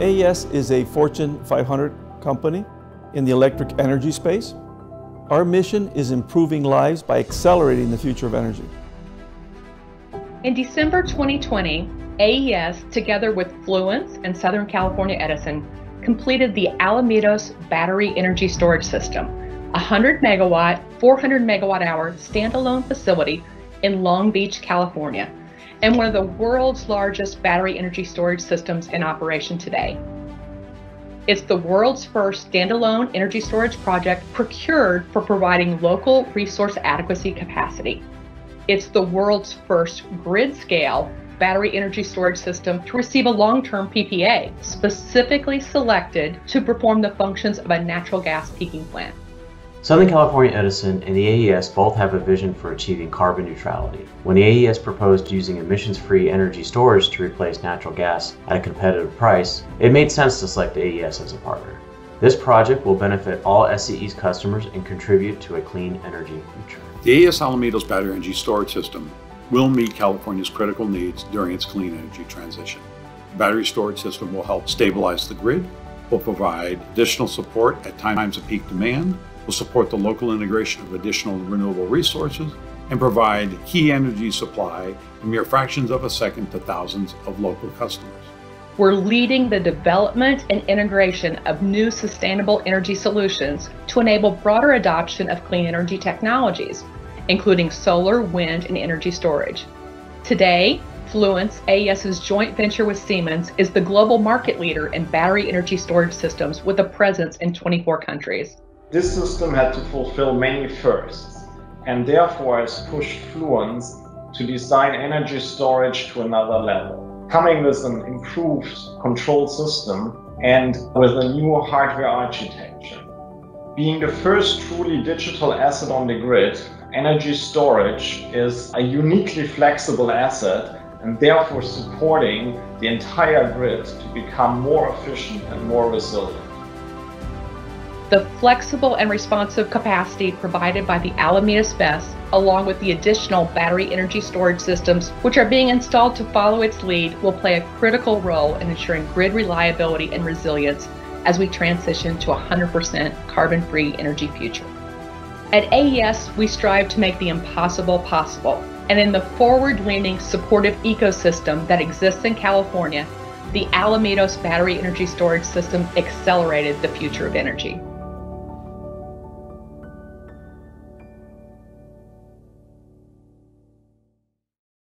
AES is a Fortune 500 company in the electric energy space. Our mission is improving lives by accelerating the future of energy. In December 2020, AES, together with Fluence and Southern California Edison, completed the Alamitos Battery Energy Storage System, a 100 megawatt, 400 megawatt hour standalone facility in Long Beach, California, and one of the world's largest battery energy storage systems in operation today. It's the world's first standalone energy storage project procured for providing local resource adequacy capacity. It's the world's first grid scale battery energy storage system to receive a long term PPA, specifically selected to perform the functions of a natural gas peaking plant. Southern California Edison and the AES both have a vision for achieving carbon neutrality. When the AES proposed using emissions-free energy storage to replace natural gas at a competitive price, it made sense to select AES as a partner. This project will benefit all SCE's customers and contribute to a clean energy future. The AES Alamitos battery energy storage system will meet California's critical needs during its clean energy transition. The battery storage system will help stabilize the grid, will provide additional support at times of peak demand, will support the local integration of additional renewable resources, and provide key energy supply in mere fractions of a second to thousands of local customers. We're leading the development and integration of new sustainable energy solutions to enable broader adoption of clean energy technologies, including solar, wind, and energy storage. Today, Fluence, AES's joint venture with Siemens, is the global market leader in battery energy storage systems with a presence in 24 countries. This system had to fulfill many firsts, and therefore has pushed Fluence to design energy storage to another level, coming with an improved control system and with a new hardware architecture. Being the first truly digital asset on the grid, energy storage is a uniquely flexible asset and therefore supporting the entire grid to become more efficient and more resilient. The flexible and responsive capacity provided by the Alamitos BESS, along with the additional battery energy storage systems which are being installed to follow its lead, will play a critical role in ensuring grid reliability and resilience as we transition to a 100% carbon free energy future. At AES, we strive to make the impossible possible. And in the forward leaning, supportive ecosystem that exists in California, the Alamitos battery energy storage system accelerated the future of energy.